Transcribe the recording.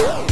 Whoa.